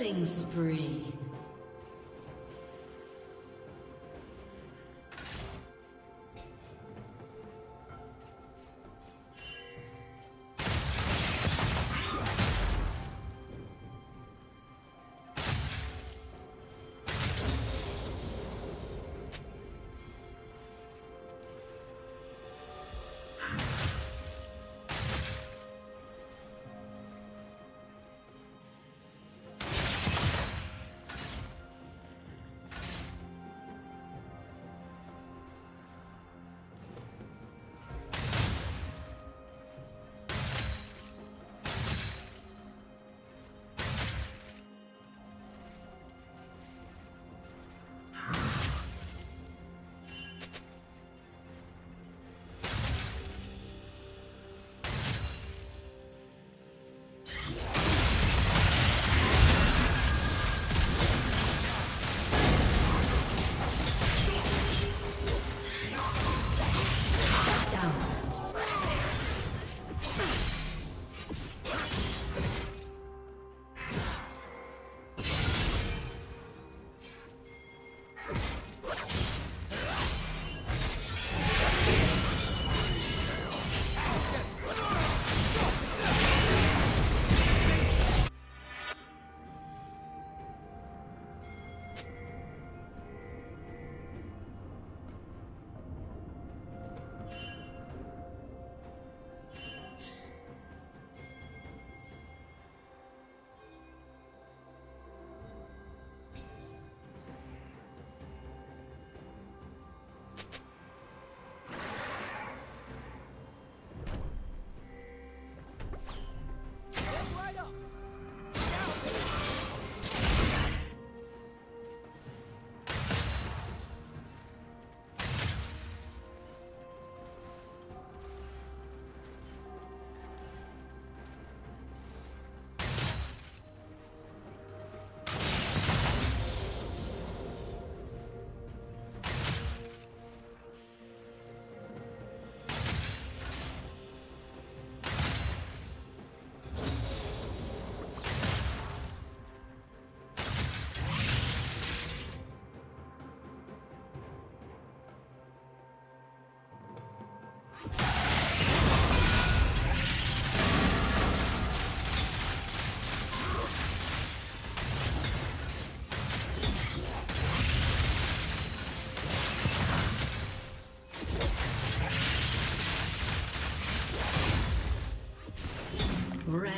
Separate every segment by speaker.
Speaker 1: Killing spree.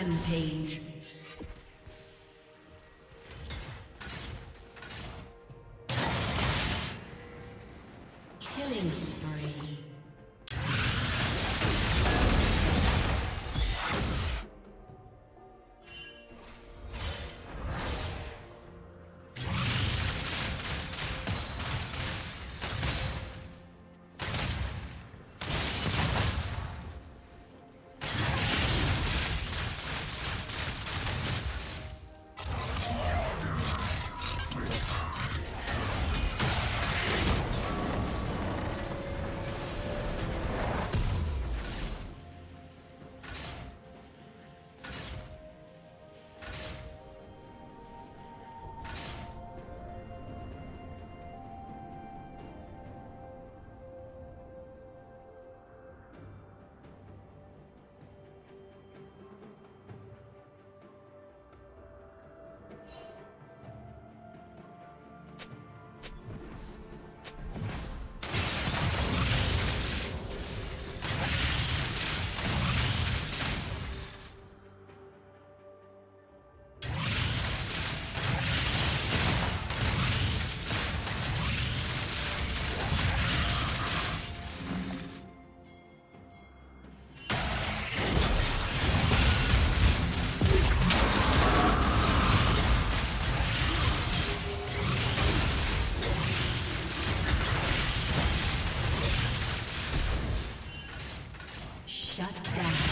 Speaker 1: Rampage. Shut down.